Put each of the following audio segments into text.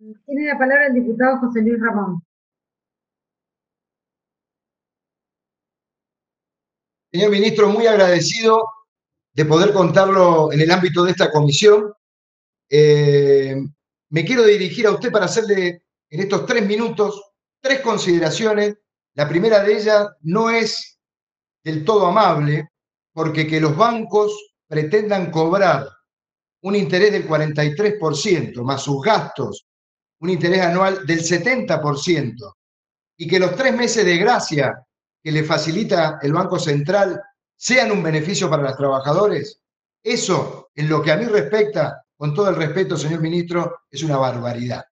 Tiene la palabra el diputado José Luis Ramón. Señor ministro, muy agradecido de poder contarlo en el ámbito de esta comisión. Eh, me quiero dirigir a usted para hacerle en estos tres minutos tres consideraciones. La primera de ellas no es del todo amable, porque que los bancos pretendan cobrar un interés del 43% más sus gastos, un interés anual del 70%, y que los tres meses de gracia que le facilita el Banco Central sean un beneficio para los trabajadores, eso, en lo que a mí respecta, con todo el respeto, señor ministro, es una barbaridad.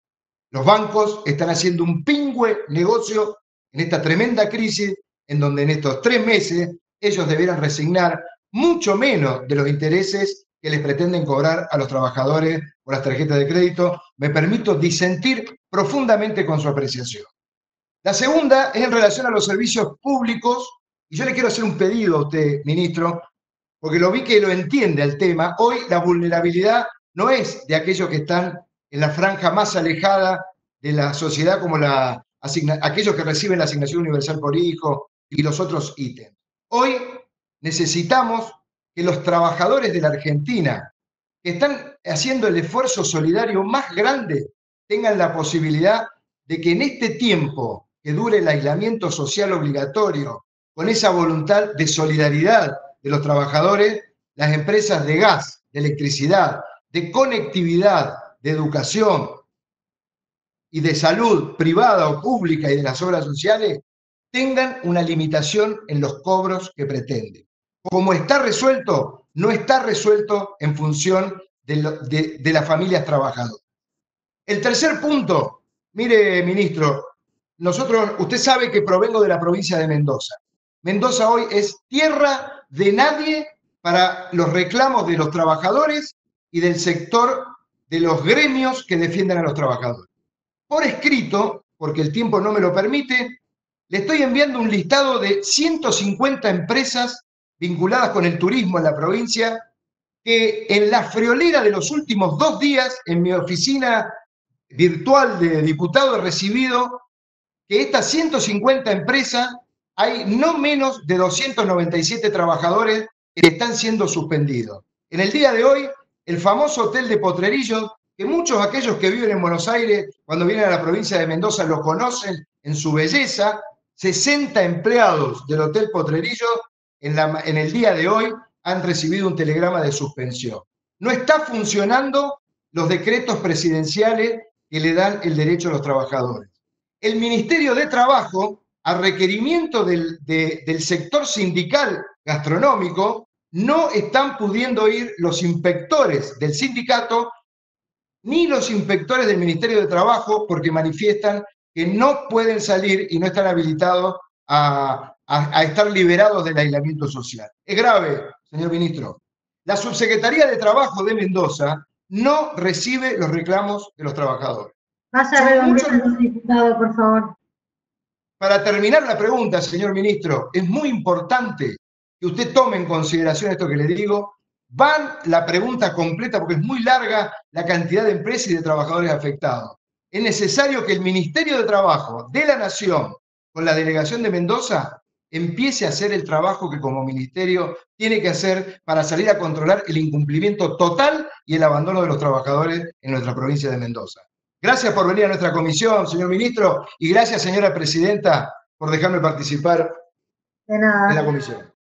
Los bancos están haciendo un pingüe negocio en esta tremenda crisis, en donde en estos tres meses ellos debieran resignar mucho menos de los intereses que les pretenden cobrar a los trabajadores por las tarjetas de crédito. Me permito disentir profundamente con su apreciación. La segunda es en relación a los servicios públicos, y yo le quiero hacer un pedido a usted, ministro, porque lo vi que lo entiende el tema. Hoy la vulnerabilidad no es de aquellos que están en la franja más alejada de la sociedad, como la aquellos que reciben la asignación universal por hijo y los otros ítems. Hoy necesitamos que los trabajadores de la Argentina, que están haciendo el esfuerzo solidario más grande, tengan la posibilidad de que en este tiempo que dure el aislamiento social obligatorio, con esa voluntad de solidaridad de los trabajadores, las empresas de gas, de electricidad, de conectividad, de educación y de salud privada o pública y de las obras sociales tengan una limitación en los cobros que pretenden. Como está resuelto, no está resuelto en función de, de las familias trabajadoras. El tercer punto, mire, ministro, nosotros, usted sabe que provengo de la provincia de Mendoza. Mendoza hoy es tierra de nadie para los reclamos de los trabajadores y del sector de los gremios que defienden a los trabajadores. Por escrito, porque el tiempo no me lo permite, le estoy enviando un listado de 150 empresas vinculadas con el turismo en la provincia que en la friolera de los últimos dos días en mi oficina virtual de diputado he recibido que estas 150 empresas hay no menos de 297 trabajadores que están siendo suspendidos. En el día de hoy, el famoso hotel de Potrerillo, que muchos aquellos que viven en Buenos Aires, cuando vienen a la provincia de Mendoza, lo conocen en su belleza, 60 empleados del Hotel Potrerillo en, el día de hoy han recibido un telegrama de suspensión. No está funcionando los decretos presidenciales que le dan el derecho a los trabajadores el Ministerio de Trabajo, a requerimiento del sector sindical gastronómico, no están pudiendo ir los inspectores del sindicato ni los inspectores del Ministerio de Trabajo porque manifiestan que no pueden salir y no están habilitados a, a, estar liberados del aislamiento social. Es grave, señor ministro. La Subsecretaría de Trabajo de Mendoza no recibe los reclamos de los trabajadores. Vaya diputado, por favor. Para terminar la pregunta, señor ministro, es muy importante que usted tome en consideración esto que le digo. Van la pregunta completa porque es muy larga la cantidad de empresas y de trabajadores afectados. Es necesario que el Ministerio de Trabajo de la Nación, con la delegación de Mendoza, empiece a hacer el trabajo que como ministerio tiene que hacer para salir a controlar el incumplimiento total y el abandono de los trabajadores en nuestra provincia de Mendoza. Gracias por venir a nuestra comisión, señor ministro, y gracias, señora presidenta, por dejarme participar en la comisión.